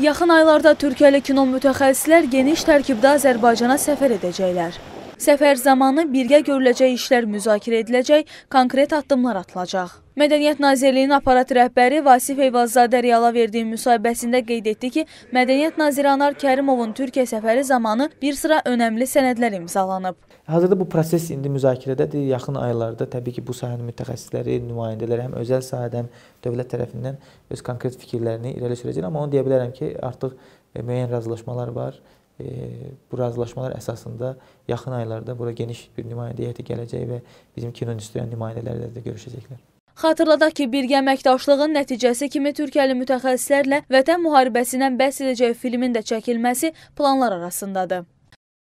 Yaxın aylarda Türkiyəli kino mütəxəssislər geniş tərkibdə Azərbaycana səfər edəcəklər. Səfər zamanı birgə görüləcək işlər müzakirə ediləcək, konkret addımlar atılacaq. Mədəniyyət Nazirliyinin aparat rəhbəri Vasif Eyvazzadə Reala verdiyi müsahibəsində qeyd etdi ki, Mədəniyyət Naziri Anar Kərimovun Türkiyə səfəri zamanı bir sıra önəmli sənədlər imzalanıb. Hazırda bu proses indi müzakirədədir. Yaxın aylarda təbii ki, bu sahənin mütəxəssisləri, nümayəndələri həm özəl sahədən, dövlət tərəfindən öz konkret fikirlərini irəli sürəcək. Amma onu deyə bilərəm ki, artıq müəyyən razılaşmalar var. Bu razılaşmalar əsasında yaxın aylarda bura geniş bir nümayəndə heyəti gələcək və bizim kino indüstriyasının nümayəndələri də görüşəcəklər. Xatırladaq ki, birgə əməkdaşlığın nəticəsi kimi Türkiyəli mütəxəssislərlə Vətən müharibəsindən bəhs edəcək filmin də çəkilməsi planlar arasındadır.